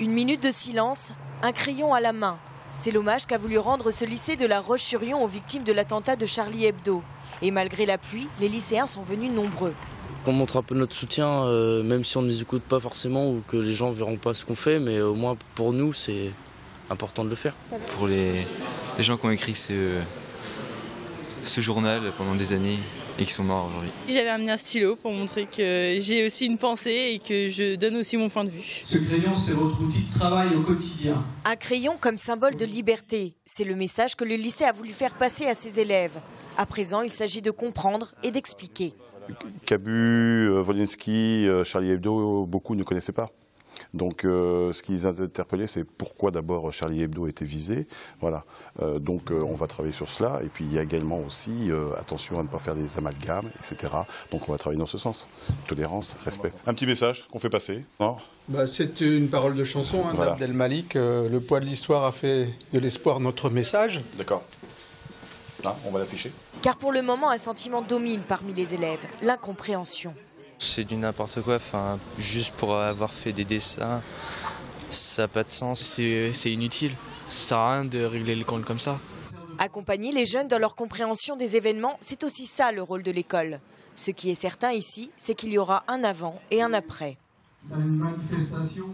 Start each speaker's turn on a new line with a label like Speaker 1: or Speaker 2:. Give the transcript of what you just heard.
Speaker 1: Une minute de silence, un crayon à la main. C'est l'hommage qu'a voulu rendre ce lycée de La Roche-sur-Yon aux victimes de l'attentat de Charlie Hebdo. Et malgré la pluie, les lycéens sont venus nombreux.
Speaker 2: qu'on montre un peu notre soutien, euh, même si on ne les écoute pas forcément ou que les gens ne verront pas ce qu'on fait, mais au moins pour nous, c'est important de le faire.
Speaker 3: Pour les, les gens qui ont écrit ce, ce journal pendant des années et qui sont morts aujourd'hui.
Speaker 4: J'avais amené un stylo pour montrer que j'ai aussi une pensée et que je donne aussi mon point de vue.
Speaker 5: Ce crayon, c'est votre outil de travail au quotidien.
Speaker 1: Un crayon comme symbole de liberté. C'est le message que le lycée a voulu faire passer à ses élèves. À présent, il s'agit de comprendre et d'expliquer.
Speaker 6: Cabu, euh, Wolinski, euh, Charlie Hebdo, beaucoup ne connaissaient pas. Donc, euh, ce qui les a interpellés, c'est pourquoi d'abord Charlie Hebdo était visé. Voilà. Euh, donc, euh, on va travailler sur cela. Et puis, il y a également aussi euh, attention à ne pas faire des amalgames, etc. Donc, on va travailler dans ce sens. Tolérance, respect. Un petit message qu'on fait passer. Non?
Speaker 7: Bah, c'est une parole de chanson hein,
Speaker 6: Voilà.
Speaker 7: d'Abdel Malik. euh, le poids de l'histoire a fait de l'espoir notre message.
Speaker 6: D'accord. Là, on va l'afficher.
Speaker 1: Car pour le moment, un sentiment domine parmi les élèves, l'incompréhension.
Speaker 3: C'est du n'importe quoi, enfin, juste pour avoir fait des dessins, ça n'a pas de sens.
Speaker 2: C'est inutile. Ça sert à rien de régler le compte comme ça.
Speaker 1: Accompagner les jeunes dans leur compréhension des événements, c'est aussi ça le rôle de l'école. Ce qui est certain ici, c'est qu'il y aura un avant et un après.
Speaker 5: Dans une manifestation